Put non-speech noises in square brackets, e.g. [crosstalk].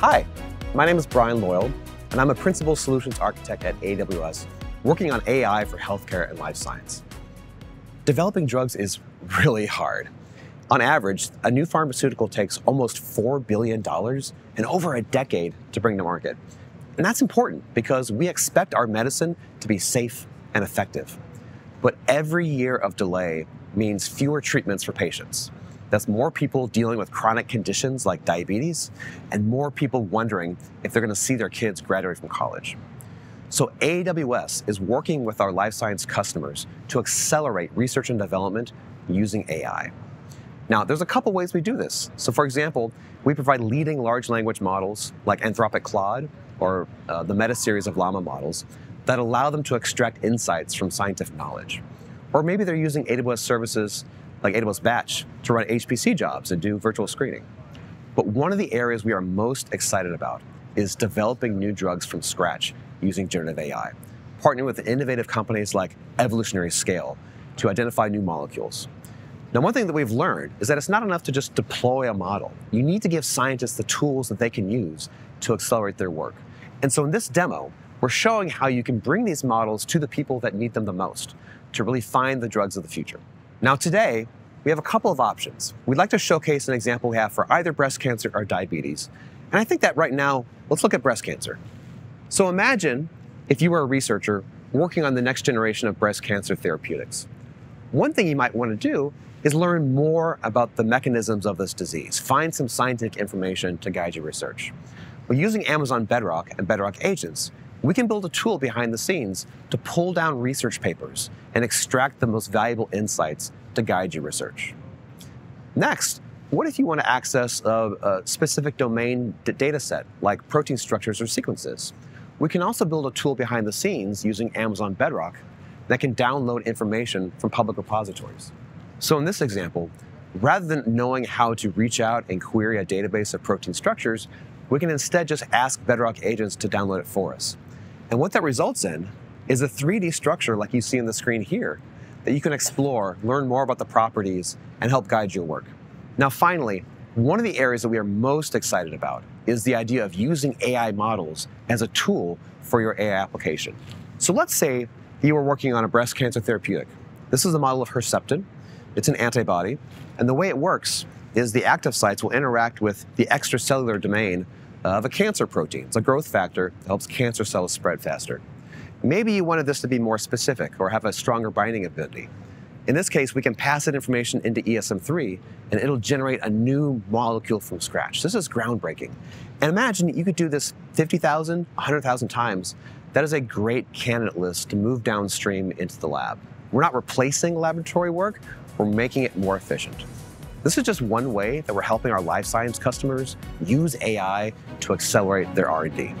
Hi, my name is Brian Loyal, and I'm a Principal Solutions Architect at AWS, working on AI for healthcare and life science. Developing drugs is [laughs] really hard. On average, a new pharmaceutical takes almost $4 billion and over a decade to bring to market. And that's important because we expect our medicine to be safe and effective. But every year of delay means fewer treatments for patients. That's more people dealing with chronic conditions like diabetes and more people wondering if they're going to see their kids graduate from college. So AWS is working with our life science customers to accelerate research and development using AI. Now, there's a couple ways we do this. So for example, we provide leading large language models like Anthropic Claude or uh, the Meta series of Llama models that allow them to extract insights from scientific knowledge. Or maybe they're using AWS services like AWS Batch to run HPC jobs and do virtual screening. But one of the areas we are most excited about is developing new drugs from scratch using generative AI, partnering with innovative companies like Evolutionary Scale to identify new molecules. Now, one thing that we've learned is that it's not enough to just deploy a model. You need to give scientists the tools that they can use to accelerate their work. And so in this demo, we're showing how you can bring these models to the people that need them the most to really find the drugs of the future. Now, today, we have a couple of options. We'd like to showcase an example we have for either breast cancer or diabetes. And I think that right now, let's look at breast cancer. So imagine if you were a researcher working on the next generation of breast cancer therapeutics. One thing you might want to do is learn more about the mechanisms of this disease, find some scientific information to guide your research. Well, using Amazon Bedrock and Bedrock agents, we can build a tool behind the scenes to pull down research papers and extract the most valuable insights to guide your research. Next, what if you want to access a, a specific domain data set like protein structures or sequences? We can also build a tool behind the scenes using Amazon Bedrock that can download information from public repositories. So in this example, rather than knowing how to reach out and query a database of protein structures, we can instead just ask Bedrock agents to download it for us. And what that results in is a 3D structure like you see on the screen here that you can explore, learn more about the properties, and help guide your work. Now, finally, one of the areas that we are most excited about is the idea of using AI models as a tool for your AI application. So let's say you were working on a breast cancer therapeutic. This is a model of Herceptin. It's an antibody. And the way it works is the active sites will interact with the extracellular domain Uh, of a cancer protein. It's a growth factor that helps cancer cells spread faster. Maybe you wanted this to be more specific or have a stronger binding ability. In this case, we can pass that information into ESM3 and it'll generate a new molecule from scratch. This is groundbreaking. And imagine you could do this 50,000, 100,000 times. That is a great candidate list to move downstream into the lab. We're not replacing laboratory work, we're making it more efficient. This is just one way that we're helping our life science customers use AI to accelerate their R&D.